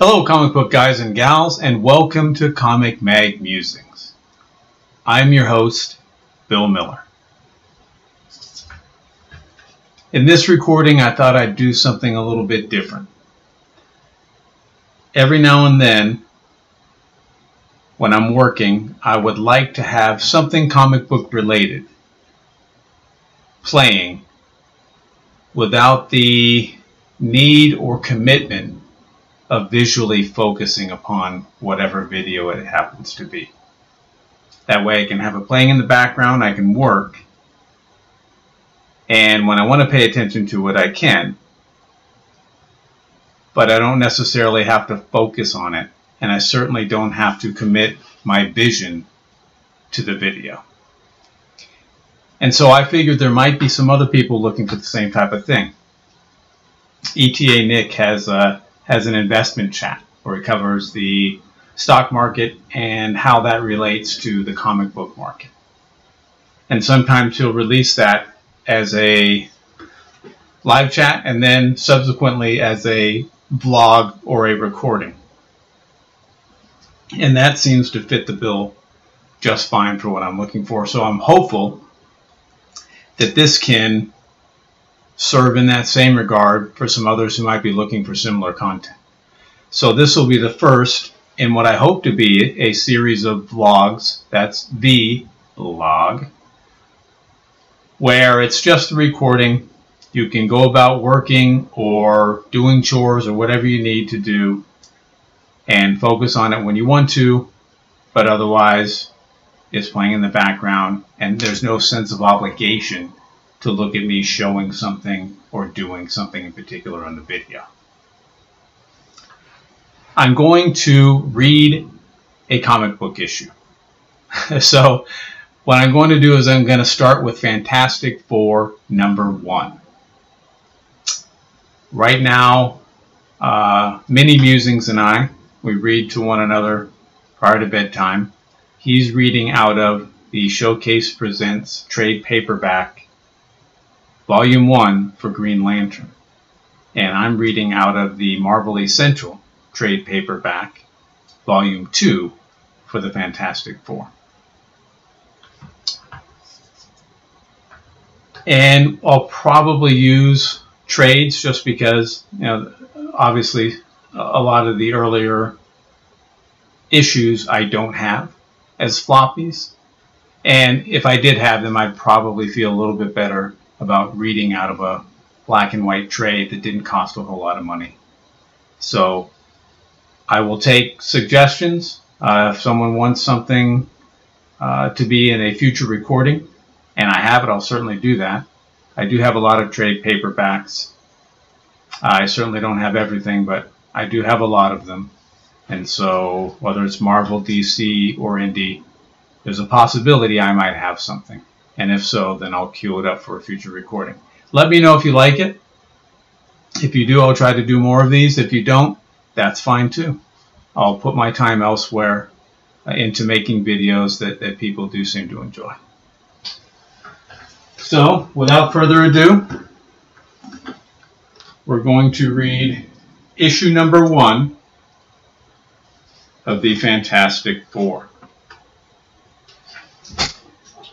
Hello, comic book guys and gals, and welcome to Comic Mag Musings. I'm your host, Bill Miller. In this recording, I thought I'd do something a little bit different. Every now and then, when I'm working, I would like to have something comic book related playing without the need or commitment of visually focusing upon whatever video it happens to be. That way I can have it playing in the background, I can work, and when I want to pay attention to it, I can. But I don't necessarily have to focus on it, and I certainly don't have to commit my vision to the video. And so I figured there might be some other people looking for the same type of thing. ETA Nick has a has an investment chat where he covers the stock market and how that relates to the comic book market. And sometimes he'll release that as a live chat and then subsequently as a vlog or a recording. And that seems to fit the bill just fine for what I'm looking for. So I'm hopeful that this can serve in that same regard for some others who might be looking for similar content. So this will be the first in what I hope to be a series of vlogs, that's the log, where it's just the recording. You can go about working or doing chores or whatever you need to do and focus on it when you want to, but otherwise it's playing in the background and there's no sense of obligation to look at me showing something or doing something in particular on the video. I'm going to read a comic book issue. so what I'm going to do is I'm going to start with Fantastic Four number one. Right now, uh, Mini Musings and I, we read to one another prior to bedtime. He's reading out of the Showcase Presents trade paperback Volume 1 for Green Lantern. And I'm reading out of the Marvel Essential trade paperback, Volume 2 for the Fantastic Four. And I'll probably use trades just because, you know, obviously a lot of the earlier issues I don't have as floppies. And if I did have them, I'd probably feel a little bit better about reading out of a black and white trade that didn't cost a whole lot of money. So I will take suggestions. Uh, if someone wants something uh, to be in a future recording, and I have it, I'll certainly do that. I do have a lot of trade paperbacks. I certainly don't have everything, but I do have a lot of them. And so, whether it's Marvel, DC, or Indie, there's a possibility I might have something. And if so, then I'll queue it up for a future recording. Let me know if you like it. If you do, I'll try to do more of these. If you don't, that's fine too. I'll put my time elsewhere uh, into making videos that, that people do seem to enjoy. So, without further ado, we're going to read issue number one of the Fantastic Four.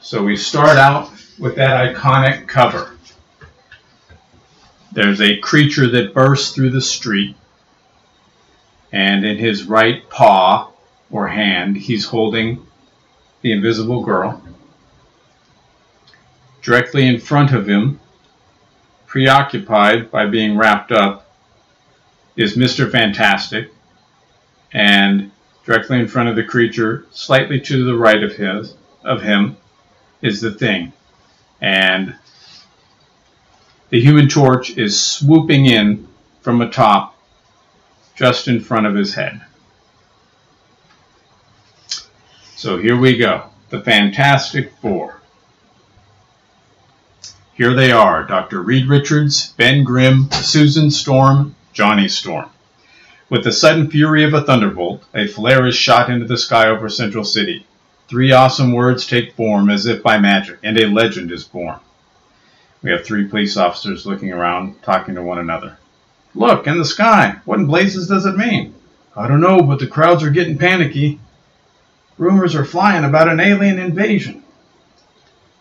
So we start out with that iconic cover. There's a creature that bursts through the street, and in his right paw or hand, he's holding the invisible girl. Directly in front of him, preoccupied by being wrapped up, is Mr. Fantastic, and directly in front of the creature, slightly to the right of his of him, is the thing. And the human torch is swooping in from atop just in front of his head. So here we go. The Fantastic Four. Here they are, Dr. Reed Richards, Ben Grimm, Susan Storm, Johnny Storm. With the sudden fury of a thunderbolt, a flare is shot into the sky over Central City. Three awesome words take form as if by magic, and a legend is born. We have three police officers looking around, talking to one another. Look, in the sky! What in blazes does it mean? I don't know, but the crowds are getting panicky. Rumors are flying about an alien invasion.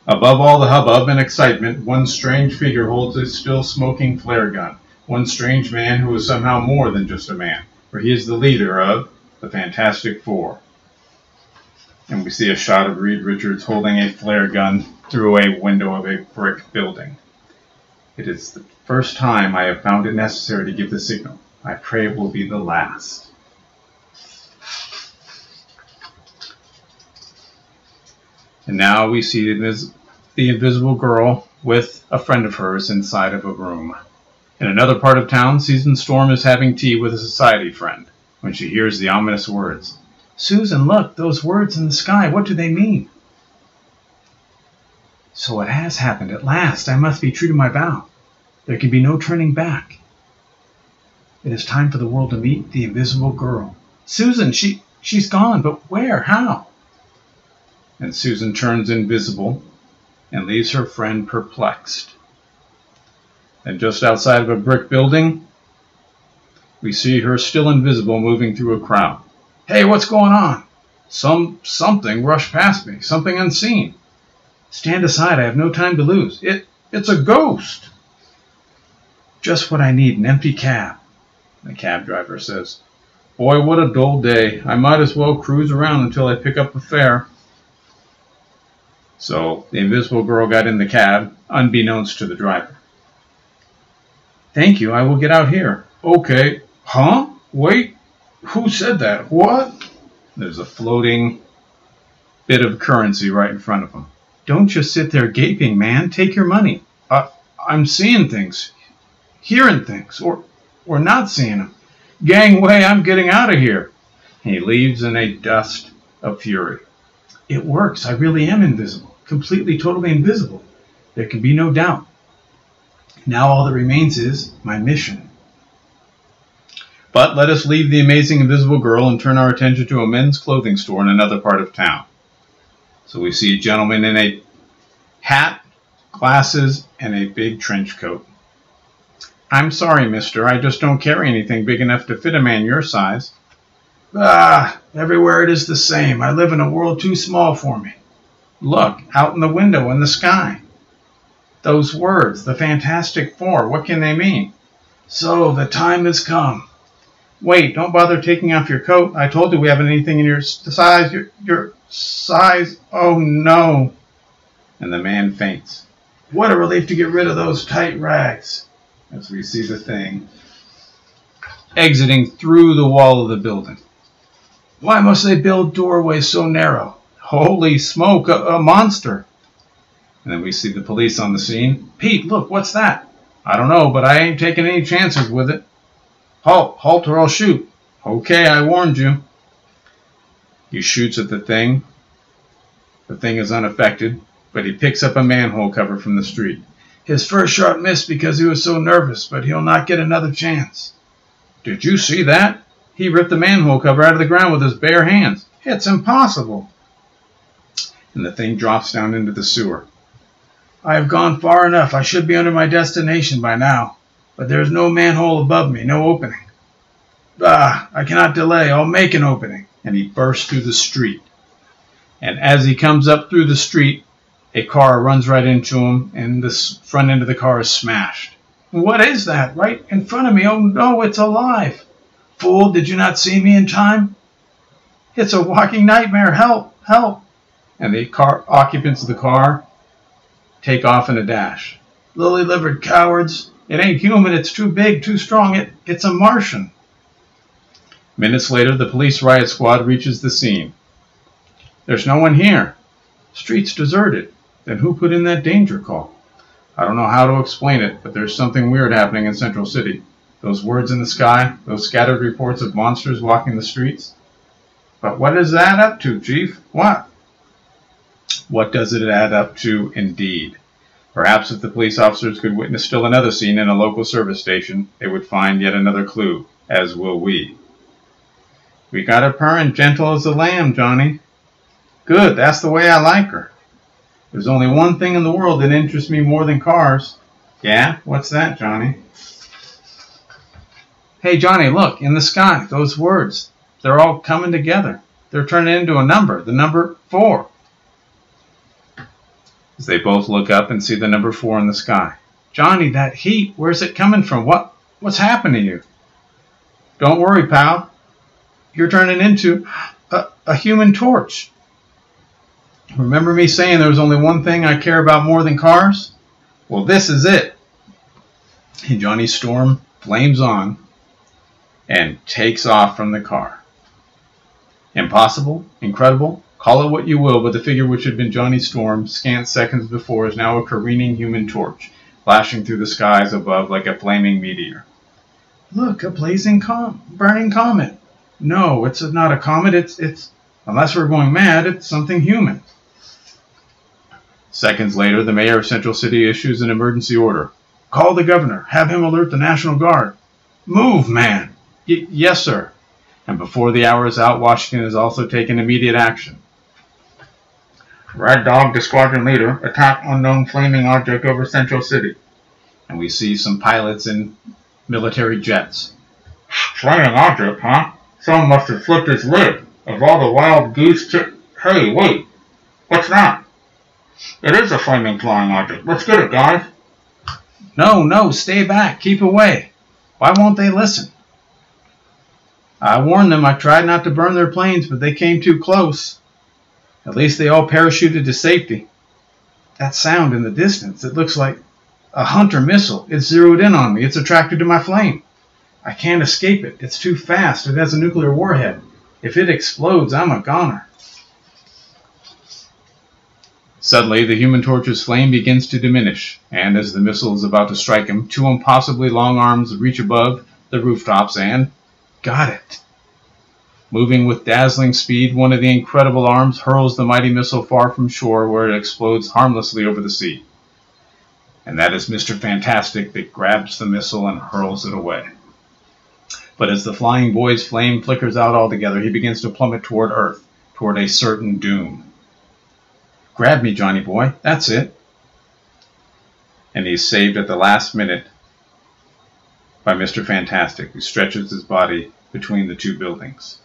Above all the hubbub and excitement, one strange figure holds a still smoking flare gun. One strange man who is somehow more than just a man, for he is the leader of the Fantastic Four. And we see a shot of Reed Richards holding a flare gun through a window of a brick building. It is the first time I have found it necessary to give the signal. I pray it will be the last. And now we see the invisible girl with a friend of hers inside of a room. In another part of town, Susan Storm is having tea with a society friend when she hears the ominous words. Susan, look, those words in the sky, what do they mean? So it has happened at last. I must be true to my vow. There can be no turning back. It is time for the world to meet the invisible girl. Susan, she she's gone, but where? How? And Susan turns invisible and leaves her friend perplexed. And just outside of a brick building, we see her still invisible moving through a crowd. Hey, what's going on? Some something rushed past me, something unseen. Stand aside, I have no time to lose. It it's a ghost. Just what I need, an empty cab. The cab driver says, Boy, what a dull day. I might as well cruise around until I pick up a fare. So the invisible girl got in the cab, unbeknownst to the driver. Thank you, I will get out here. Okay. Huh? Wait. Who said that? What? There's a floating bit of currency right in front of him. Don't just sit there gaping, man. Take your money. Uh, I'm seeing things, hearing things, or, or not seeing them. Gangway, I'm getting out of here. He leaves in a dust of fury. It works. I really am invisible. Completely, totally invisible. There can be no doubt. Now all that remains is my mission. But let us leave the amazing invisible girl and turn our attention to a men's clothing store in another part of town. So we see a gentleman in a hat, glasses, and a big trench coat. I'm sorry, mister, I just don't carry anything big enough to fit a man your size. Ah, everywhere it is the same. I live in a world too small for me. Look, out in the window in the sky. Those words, the Fantastic Four, what can they mean? So, the time has come. Wait, don't bother taking off your coat. I told you we haven't anything in your size. Your, your size. Oh, no. And the man faints. What a relief to get rid of those tight rags. As we see the thing exiting through the wall of the building. Why must they build doorways so narrow? Holy smoke, a, a monster. And then we see the police on the scene. Pete, look, what's that? I don't know, but I ain't taking any chances with it. Halt, halt or I'll shoot. Okay, I warned you. He shoots at the thing. The thing is unaffected, but he picks up a manhole cover from the street. His first shot missed because he was so nervous, but he'll not get another chance. Did you see that? He ripped the manhole cover out of the ground with his bare hands. It's impossible. And the thing drops down into the sewer. I have gone far enough. I should be under my destination by now. But there is no manhole above me, no opening. Ah, I cannot delay. I'll make an opening. And he bursts through the street. And as he comes up through the street, a car runs right into him, and the front end of the car is smashed. What is that? Right in front of me. Oh no, it's alive. Fool, did you not see me in time? It's a walking nightmare. Help, help. And the car occupants of the car take off in a dash. Lily livered cowards. It ain't human, it's too big, too strong. It, it's a Martian. Minutes later, the police riot squad reaches the scene. There's no one here. Street's deserted. Then who put in that danger call? I don't know how to explain it, but there's something weird happening in Central City. Those words in the sky, those scattered reports of monsters walking the streets. But what does that up to, Chief? What? What does it add up to, indeed? Perhaps if the police officers could witness still another scene in a local service station, they would find yet another clue, as will we. We got her purring gentle as a lamb, Johnny. Good, that's the way I like her. There's only one thing in the world that interests me more than cars. Yeah? What's that, Johnny? Hey, Johnny, look, in the sky, those words, they're all coming together. They're turning into a number, the number four. As they both look up and see the number four in the sky. Johnny, that heat, where's it coming from? What what's happened to you? Don't worry, pal. You're turning into a, a human torch. Remember me saying there was only one thing I care about more than cars? Well, this is it. And Johnny Storm flames on and takes off from the car. Impossible, incredible, call it what you will, but the figure which had been Johnny Storm scant seconds before is now a careening human torch, flashing through the skies above like a flaming meteor. Look, a blazing com burning comet. No, it's not a comet, it's it's unless we're going mad, it's something human. Seconds later, the mayor of Central City issues an emergency order. Call the governor. Have him alert the National Guard. Move, man. Y yes, sir. And before the hour is out, Washington has also taken immediate action. Red Dog, the squadron leader, attack unknown flaming object over Central City. And we see some pilots in military jets. Flaming object, huh? Someone must have flipped his lid. Of all the wild goose Hey, wait. What's that? It is a flaming flying object. Let's get it, guys. No, no, stay back. Keep away. Why won't they listen? I warned them. I tried not to burn their planes, but they came too close. At least they all parachuted to safety. That sound in the distance, it looks like a hunter missile. It's zeroed in on me. It's attracted to my flame. I can't escape it. It's too fast. It has a nuclear warhead. If it explodes, I'm a goner. Suddenly, the human torch's flame begins to diminish, and as the missile is about to strike him, two impossibly long arms reach above the rooftops and got it. Moving with dazzling speed, one of the incredible arms hurls the mighty missile far from shore where it explodes harmlessly over the sea. And that is Mr. Fantastic that grabs the missile and hurls it away. But as the flying boy's flame flickers out altogether, he begins to plummet toward Earth, toward a certain doom. Grab me, Johnny boy. That's it. And he's saved at the last minute by Mr. Fantastic, who stretches his body between the two buildings.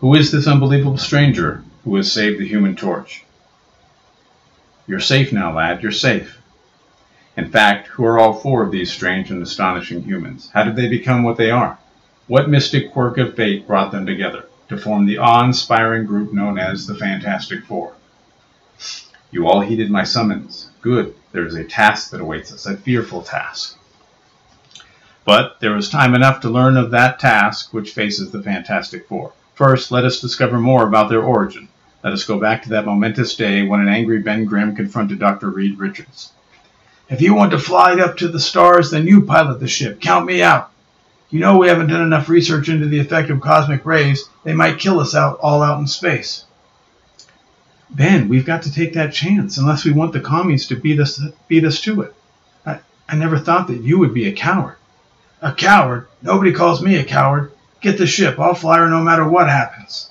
Who is this unbelievable stranger who has saved the human torch? You're safe now, lad. You're safe. In fact, who are all four of these strange and astonishing humans? How did they become what they are? What mystic quirk of fate brought them together? to form the awe-inspiring group known as the Fantastic Four. You all heeded my summons. Good. There is a task that awaits us, a fearful task. But there is time enough to learn of that task which faces the Fantastic Four. First, let us discover more about their origin. Let us go back to that momentous day when an angry Ben Grimm confronted Dr. Reed Richards. If you want to fly up to the stars, then you pilot the ship. Count me out. You know we haven't done enough research into the effect of cosmic rays. They might kill us out all out in space. Ben, we've got to take that chance unless we want the commies to beat us beat us to it. I, I never thought that you would be a coward. A coward? Nobody calls me a coward. Get the ship. I'll fly her no matter what happens.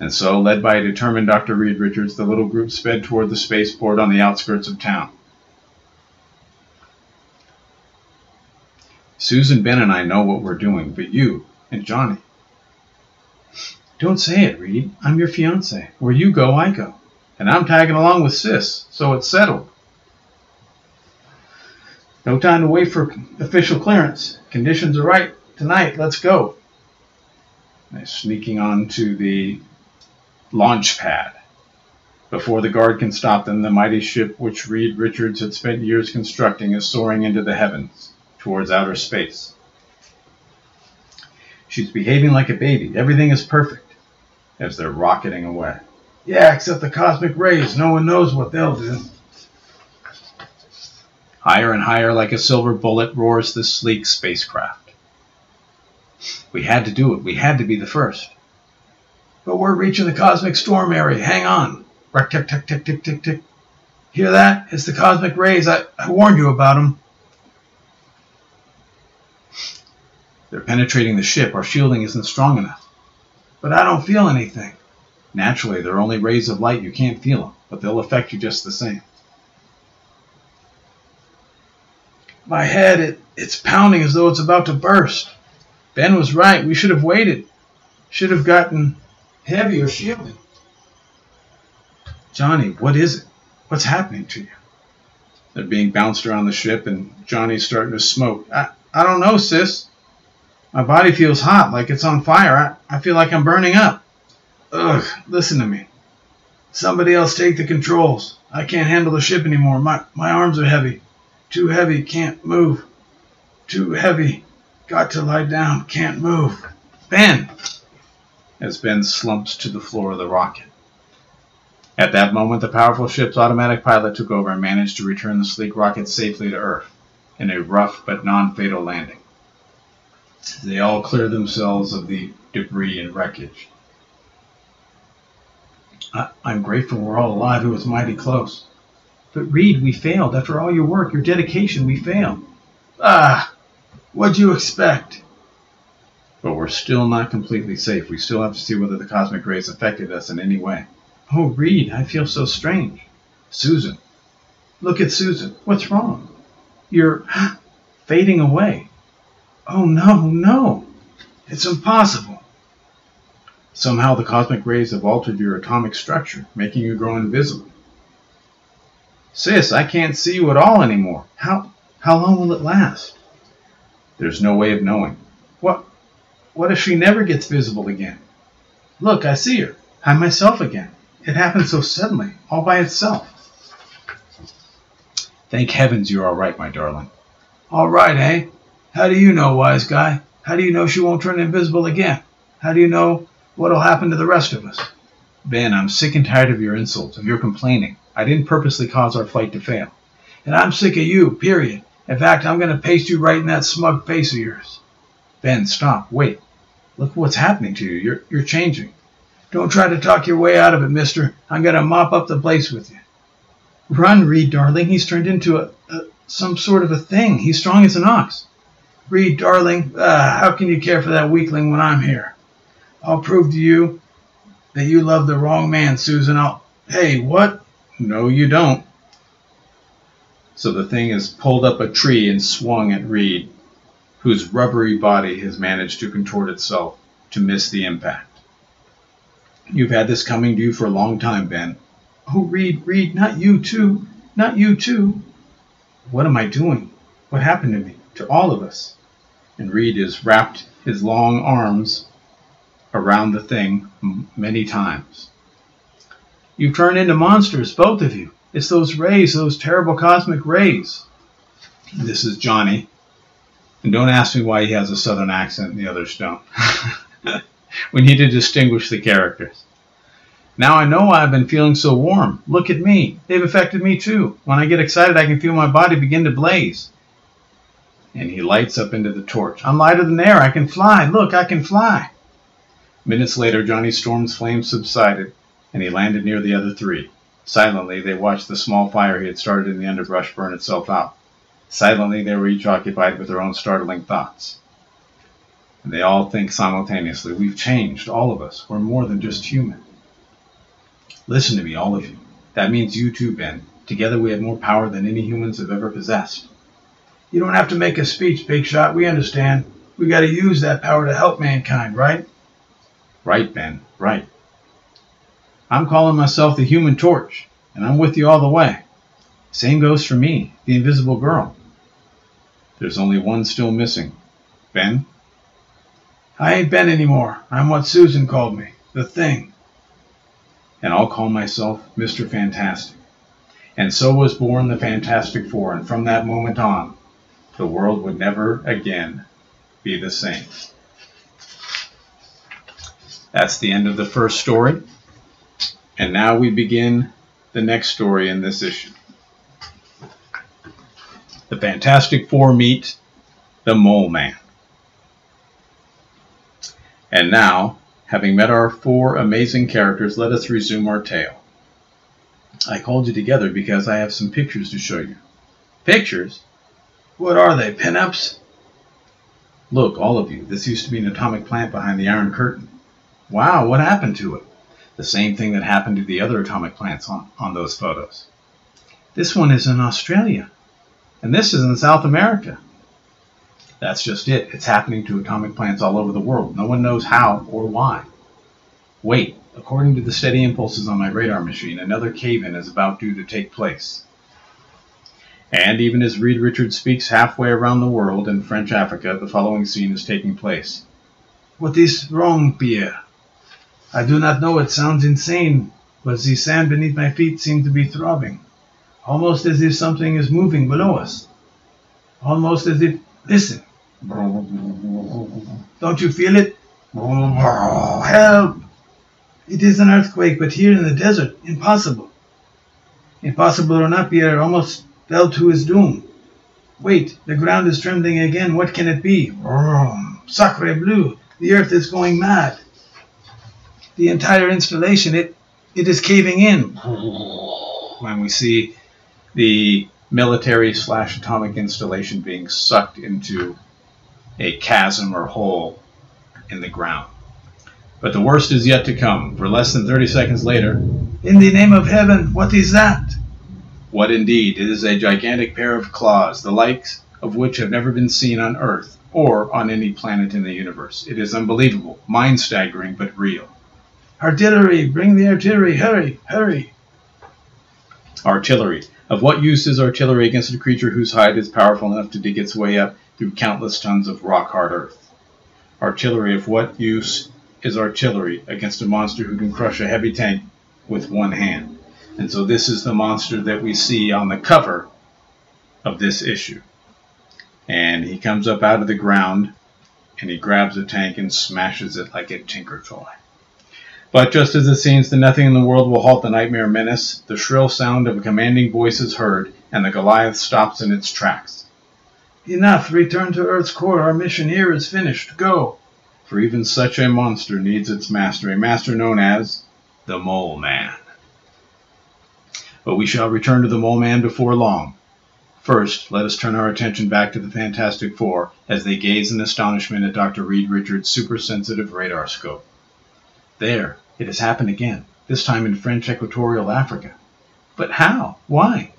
And so, led by a determined Dr. Reed Richards, the little group sped toward the spaceport on the outskirts of town. Susan, Ben, and I know what we're doing, but you and Johnny. Don't say it, Reed. I'm your fiance. Where you go, I go. And I'm tagging along with Sis, so it's settled. No time to wait for official clearance. Conditions are right. Tonight, let's go. Sneaking on to the launch pad. Before the guard can stop them, the mighty ship which Reed Richards had spent years constructing is soaring into the heavens towards outer space. She's behaving like a baby. Everything is perfect as they're rocketing away. Yeah, except the cosmic rays. No one knows what they'll do. Higher and higher, like a silver bullet, roars the sleek spacecraft. We had to do it. We had to be the first. But we're reaching the cosmic storm area. Hang on. Tick, tick, tick, tick, tick, tick, tick. Hear that? It's the cosmic rays. I, I warned you about them. They're penetrating the ship. Our shielding isn't strong enough. But I don't feel anything. Naturally, they're only rays of light. You can't feel them, but they'll affect you just the same. My head, it, It's pounding as though it's about to burst. Ben was right. We should have waited. Should have gotten heavier shielding. Johnny, what is it? What's happening to you? They're being bounced around the ship, and Johnny's starting to smoke. I, I don't know, sis. My body feels hot, like it's on fire. I, I feel like I'm burning up. Ugh, listen to me. Somebody else take the controls. I can't handle the ship anymore. My, my arms are heavy. Too heavy, can't move. Too heavy. Got to lie down, can't move. Ben! As Ben slumps to the floor of the rocket. At that moment, the powerful ship's automatic pilot took over and managed to return the sleek rocket safely to Earth in a rough but non-fatal landing. They all cleared themselves of the debris and wreckage. I, am grateful we're all alive. It was mighty close. But Reed, we failed. After all your work, your dedication, we failed. Ah, what'd you expect? But we're still not completely safe. We still have to see whether the cosmic rays affected us in any way. Oh, Reed, I feel so strange. Susan. Look at Susan. What's wrong? You're fading away. Oh, no, no. It's impossible. Somehow the cosmic rays have altered your atomic structure, making you grow invisible. Sis, I can't see you at all anymore. How, how long will it last? There's no way of knowing. What, what if she never gets visible again? Look, I see her. I'm myself again. It happened so suddenly, all by itself. Thank heavens you're all right, my darling. All right, eh? How do you know, wise guy? How do you know she won't turn invisible again? How do you know what'll happen to the rest of us? Ben, I'm sick and tired of your insults, of your complaining. I didn't purposely cause our flight to fail. And I'm sick of you, period. In fact, I'm going to paste you right in that smug face of yours. Ben, stop. Wait. Look what's happening to you. You're, you're changing. Don't try to talk your way out of it, mister. I'm going to mop up the place with you. Run, Reed, darling. He's turned into a, a some sort of a thing. He's strong as an ox. Reed, darling, uh, how can you care for that weakling when I'm here? I'll prove to you that you love the wrong man, Susan. I'll. Hey, what? No, you don't. So the thing has pulled up a tree and swung at Reed, whose rubbery body has managed to contort itself to miss the impact. You've had this coming to you for a long time, Ben. Oh, Reed, Reed, not you too. Not you too. What am I doing? What happened to me? To all of us? And Reed has wrapped his long arms around the thing many times. You've turned into monsters, both of you. It's those rays, those terrible cosmic rays. This is Johnny. And don't ask me why he has a southern accent and the others don't. we need to distinguish the characters. Now I know why I've been feeling so warm. Look at me. They've affected me too. When I get excited, I can feel my body begin to blaze. And he lights up into the torch. I'm lighter than air. I can fly. Look, I can fly. Minutes later, Johnny Storm's flames subsided, and he landed near the other three. Silently, they watched the small fire he had started in the underbrush burn itself out. Silently, they were each occupied with their own startling thoughts. And they all think simultaneously, we've changed, all of us. We're more than just human. Listen to me, all of you. That means you too, Ben. Together we have more power than any humans have ever possessed. You don't have to make a speech, Big Shot. We understand. We got to use that power to help mankind, right? Right, Ben. Right. I'm calling myself the Human Torch, and I'm with you all the way. Same goes for me, the Invisible Girl. There's only one still missing. Ben? I ain't Ben anymore. I'm what Susan called me, the Thing. And I'll call myself Mr. Fantastic. And so was born the Fantastic Four, and from that moment on, the world would never again be the same. That's the end of the first story. And now we begin the next story in this issue. The Fantastic Four meet the Mole Man. And now, having met our four amazing characters, let us resume our tale. I called you together because I have some pictures to show you. Pictures? What are they, pinups? Look, all of you, this used to be an atomic plant behind the Iron Curtain. Wow, what happened to it? The same thing that happened to the other atomic plants on, on those photos. This one is in Australia, and this is in South America. That's just it. It's happening to atomic plants all over the world. No one knows how or why. Wait, according to the steady impulses on my radar machine, another cave-in is about due to take place. And even as Reed Richards speaks halfway around the world in French Africa, the following scene is taking place. What is wrong, Pierre? I do not know. It sounds insane, but the sand beneath my feet seems to be throbbing, almost as if something is moving below us. Almost as if. Listen. Don't you feel it? Help! It is an earthquake, but here in the desert, impossible. Impossible or not, Pierre almost fell to his doom. Wait, the ground is trembling again. What can it be? Sacre bleu! The earth is going mad. The entire installation, it, it is caving in. When we see the military slash atomic installation being sucked into a chasm or hole in the ground. But the worst is yet to come, for less than 30 seconds later, In the name of heaven, what is that? What indeed? It is a gigantic pair of claws, the likes of which have never been seen on Earth or on any planet in the universe. It is unbelievable, mind staggering, but real. Artillery! Bring the artillery! Hurry! Hurry! Artillery. Of what use is artillery against a creature whose hide is powerful enough to dig its way up through countless tons of rock hard earth? Artillery. Of what use is artillery against a monster who can crush a heavy tank with one hand? And so this is the monster that we see on the cover of this issue. And he comes up out of the ground and he grabs a tank and smashes it like a tinker toy. But just as it seems that nothing in the world will halt the nightmare menace, the shrill sound of a commanding voice is heard, and the Goliath stops in its tracks. Enough! Return to Earth's core. Our mission here is finished. Go! For even such a monster needs its master, a master known as the Mole Man. But we shall return to the Mole Man before long. First, let us turn our attention back to the Fantastic Four as they gaze in astonishment at Dr. Reed Richards' super-sensitive radar scope. There, it has happened again, this time in French Equatorial Africa. But how? Why?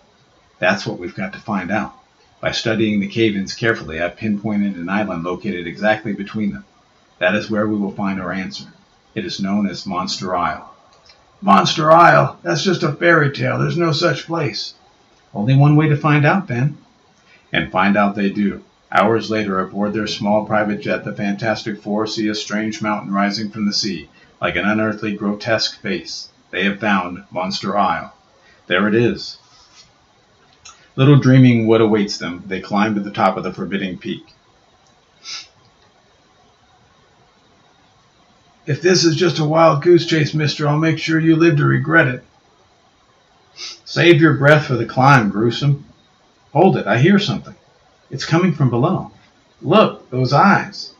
That's what we've got to find out. By studying the cave-ins carefully, I've pinpointed an island located exactly between them. That is where we will find our answer. It is known as Monster Isle. Monster Isle? That's just a fairy tale. There's no such place. Only one way to find out, then. And find out they do. Hours later, aboard their small private jet, the Fantastic Four see a strange mountain rising from the sea, like an unearthly, grotesque face. They have found Monster Isle. There it is. Little dreaming what awaits them, they climb to the top of the forbidding peak. If this is just a wild goose chase, mister, I'll make sure you live to regret it. Save your breath for the climb, gruesome. Hold it, I hear something. It's coming from below. Look, those eyes.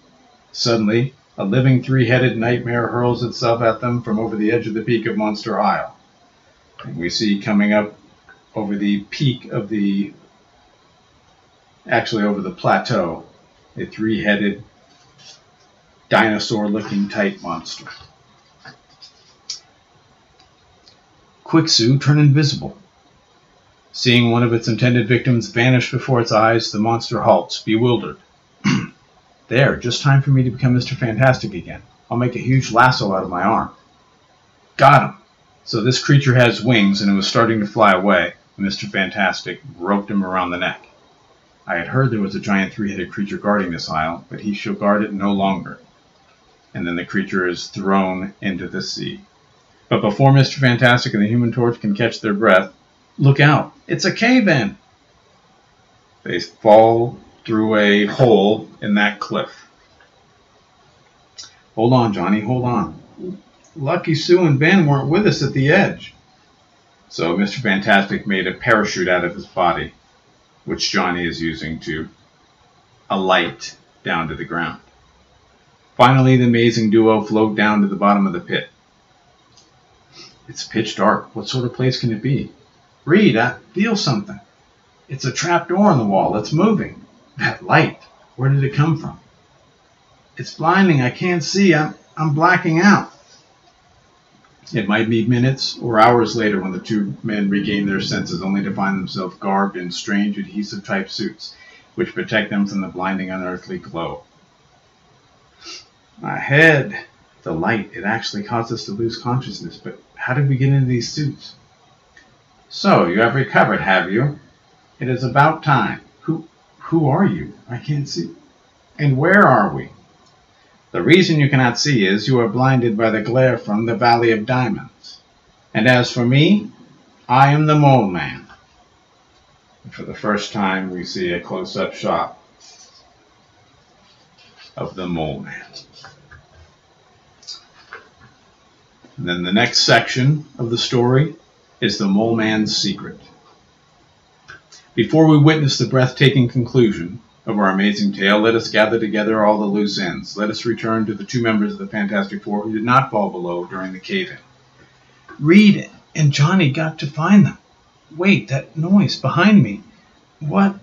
Suddenly, a living three-headed nightmare hurls itself at them from over the edge of the peak of Monster Isle. And we see coming up over the peak of the, actually over the plateau, a three-headed dinosaur-looking type monster. Quick, Sue, turn invisible. Seeing one of its intended victims vanish before its eyes, the monster halts, bewildered. There, just time for me to become Mr. Fantastic again. I'll make a huge lasso out of my arm. Got him! So this creature has wings, and it was starting to fly away. Mr. Fantastic roped him around the neck. I had heard there was a giant three-headed creature guarding this isle, but he shall guard it no longer. And then the creature is thrown into the sea. But before Mr. Fantastic and the Human Torch can catch their breath, look out! It's a cave-in! They fall through a hole in that cliff. Hold on, Johnny, hold on. Lucky Sue and Ben weren't with us at the edge. So Mr. Fantastic made a parachute out of his body, which Johnny is using to alight down to the ground. Finally, the amazing duo float down to the bottom of the pit. It's pitch dark. What sort of place can it be? Reed, I feel something. It's a trap door in the wall. It's moving. That light, where did it come from? It's blinding. I can't see. I'm, I'm blacking out. It might be minutes or hours later when the two men regain their senses, only to find themselves garbed in strange adhesive type suits. which protect them from the blinding unearthly glow. My head, the light, it actually caused us to lose consciousness, but how did we get into these suits? So, you have recovered, have you? It is about time. Who, who are you? I can't see. And where are we? The reason you cannot see is you are blinded by the glare from the Valley of Diamonds. And as for me, I am the Mole Man. For the first time, we see a close-up shot of the Mole Man. And then the next section of the story is the Mole Man's secret. Before we witness the breathtaking conclusion of our amazing tale, let us gather together all the loose ends. Let us return to the two members of the Fantastic Four who did not fall below during the cave-in. Reed and Johnny got to find them. Wait, that noise behind me. What?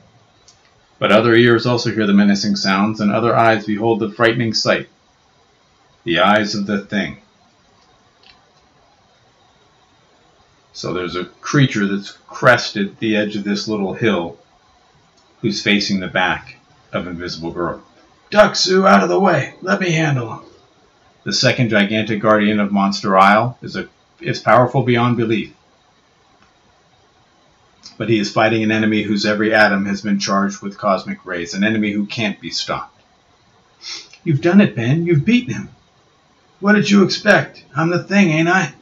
But other ears also hear the menacing sounds, and other eyes behold the frightening sight. The eyes of the thing. So there's a creature that's crested the edge of this little hill who's facing the back of Invisible Girl. Duck, Sue, out of the way. Let me handle him. The second gigantic guardian of Monster Isle is, a, is powerful beyond belief. But he is fighting an enemy whose every atom has been charged with cosmic rays, an enemy who can't be stopped. You've done it, Ben. You've beaten him. What did you expect? I'm the thing, ain't I?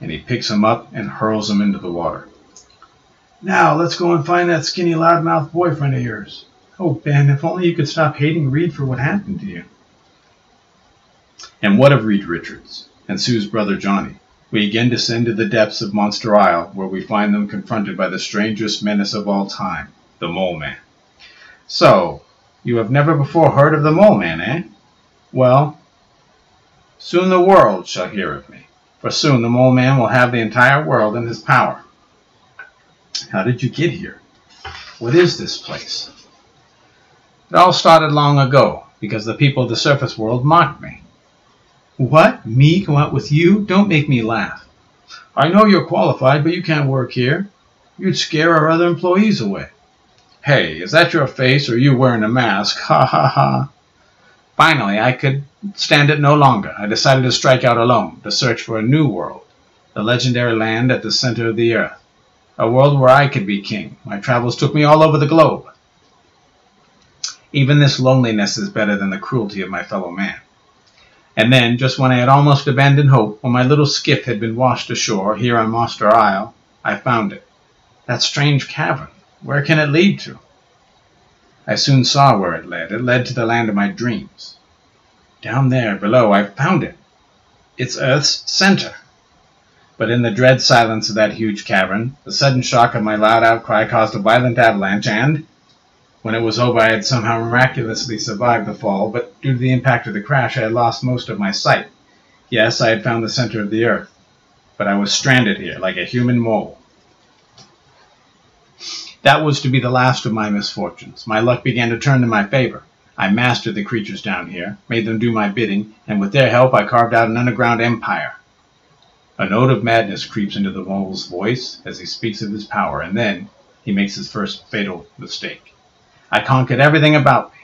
And he picks him up and hurls him into the water. Now, let's go and find that skinny loudmouth boyfriend of yours. Oh, Ben, if only you could stop hating Reed for what happened to you. And what of Reed Richards and Sue's brother Johnny? We again descend to the depths of Monster Isle, where we find them confronted by the strangest menace of all time, the Mole Man. So, you have never before heard of the Mole Man, eh? Well, soon the world shall hear of me for soon the mole man will have the entire world in his power. How did you get here? What is this place? It all started long ago, because the people of the surface world mocked me. What? Me go out with you? Don't make me laugh. I know you're qualified, but you can't work here. You'd scare our other employees away. Hey, is that your face or are you wearing a mask? Ha ha ha. Finally, I could stand it no longer. I decided to strike out alone, to search for a new world, the legendary land at the center of the earth, a world where I could be king. My travels took me all over the globe. Even this loneliness is better than the cruelty of my fellow man. And then, just when I had almost abandoned hope, when my little skiff had been washed ashore here on Monster Isle, I found it. That strange cavern. Where can it lead to? I soon saw where it led. It led to the land of my dreams. Down there, below, I found it. It's Earth's center. But in the dread silence of that huge cavern, the sudden shock of my loud outcry caused a violent avalanche, and when it was over, I had somehow miraculously survived the fall, but due to the impact of the crash, I had lost most of my sight. Yes, I had found the center of the earth, but I was stranded here like a human mole. That was to be the last of my misfortunes. My luck began to turn in my favor. I mastered the creatures down here, made them do my bidding, and with their help I carved out an underground empire. A note of madness creeps into the mole's voice as he speaks of his power, and then he makes his first fatal mistake. I conquered everything about me.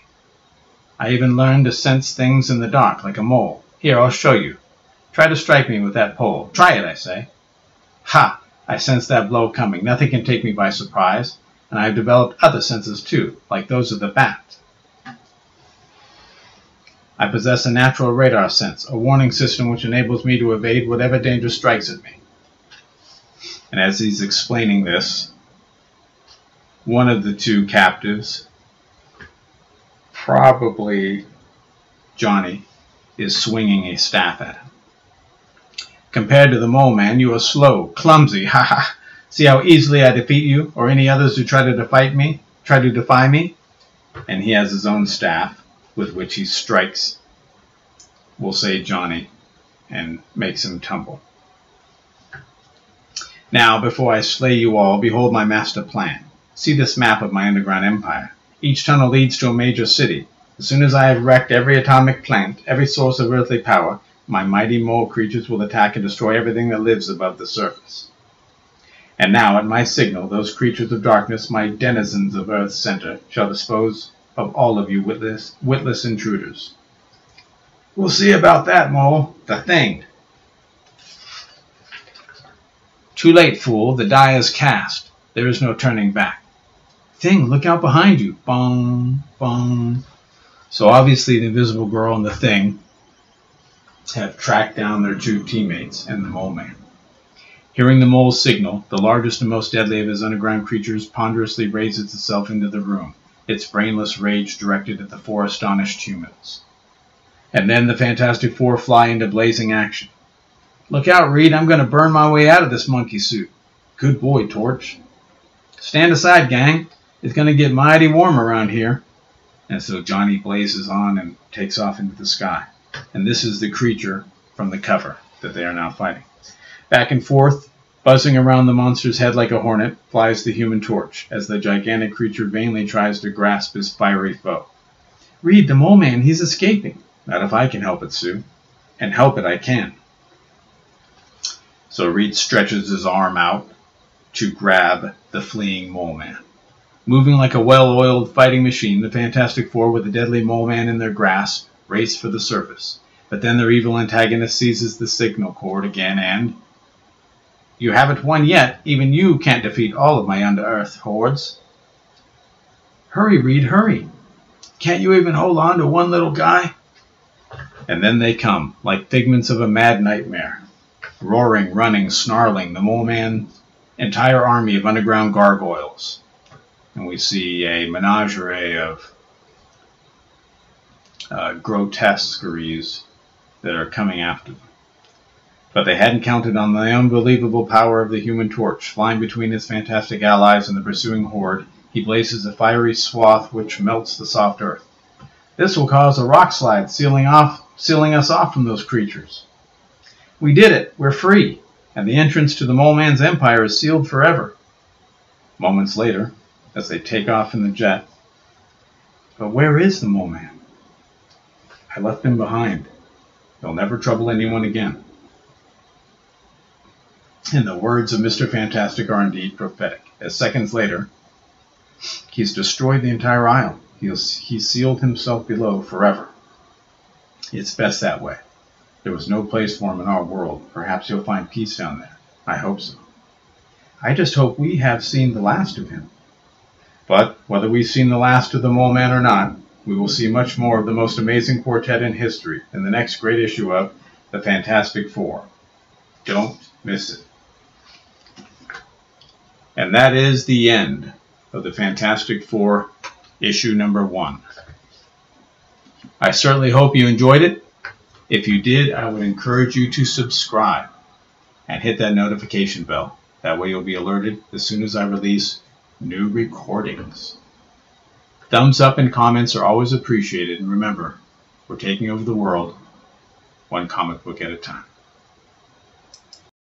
I even learned to sense things in the dark like a mole. Here, I'll show you. Try to strike me with that pole. Try it, I say. Ha! I sense that blow coming. Nothing can take me by surprise and I have developed other senses too, like those of the bat. I possess a natural radar sense, a warning system which enables me to evade whatever danger strikes at me. And as he's explaining this, one of the two captives, probably Johnny, is swinging a staff at him. Compared to the mole man, you are slow, clumsy, ha ha, See how easily I defeat you, or any others who try to defy me, try to defy me? And he has his own staff with which he strikes, we'll say Johnny, and makes him tumble. Now, before I slay you all, behold my master plan. See this map of my underground empire. Each tunnel leads to a major city. As soon as I have wrecked every atomic plant, every source of earthly power, my mighty mole creatures will attack and destroy everything that lives above the surface And now, at my signal, those creatures of darkness, my denizens of Earth's center, shall dispose of all of you witless, witless intruders. We'll see about that, Mole. The thing. Too late, fool. The die is cast. There is no turning back. Thing, look out behind you. Bong, bong. So obviously the invisible girl and the thing have tracked down their two teammates and the mole man. Hearing the mole's signal, the largest and most deadly of his underground creatures ponderously raises itself into the room, its brainless rage directed at the four astonished humans. And then the Fantastic Four fly into blazing action. Look out, Reed, I'm going to burn my way out of this monkey suit. Good boy, Torch. Stand aside, gang. It's going to get mighty warm around here. And so Johnny blazes on and takes off into the sky. And this is the creature from the cover that they are now fighting. Back and forth, buzzing around the monster's head like a hornet, flies the human torch as the gigantic creature vainly tries to grasp his fiery foe. Reed, the mole man, he's escaping. Not if I can help it, Sue. And help it I can. So Reed stretches his arm out to grab the fleeing mole man. Moving like a well-oiled fighting machine, the Fantastic Four, with the deadly mole man in their grasp, race for the surface. But then their evil antagonist seizes the signal cord again and... You haven't won yet. Even you can't defeat all of my under-earth hordes. Hurry, Reed, hurry. Can't you even hold on to one little guy? And then they come, like figments of a mad nightmare. Roaring, running, snarling, the mole man, entire army of underground gargoyles. And we see a menagerie of uh, grotesqueries that are coming after them. But they hadn't counted on the unbelievable power of the human torch. Flying between his fantastic allies and the pursuing horde, he blazes a fiery swath which melts the soft earth. This will cause a rock slide, sealing off sealing us off from those creatures. We did it. We're free. And the entrance to the Mole Man's empire is sealed forever. Moments later, as they take off in the jet, but where is the Mole Man? I left him behind. He'll never trouble anyone again. And the words of Mr. Fantastic are indeed prophetic, as seconds later, he's destroyed the entire isle. He's, he's sealed himself below forever. It's best that way. There was no place for him in our world. Perhaps he'll find peace down there. I hope so. I just hope we have seen the last of him. But whether we've seen the last of the Mole Man or not, we will see much more of the most amazing quartet in history in the next great issue of The Fantastic Four. Don't miss it. And that is the end of The Fantastic Four, issue number one. I certainly hope you enjoyed it. If you did, I would encourage you to subscribe and hit that notification bell. That way you'll be alerted as soon as I release new recordings. Thumbs up and comments are always appreciated. And remember, we're taking over the world one comic book at a time.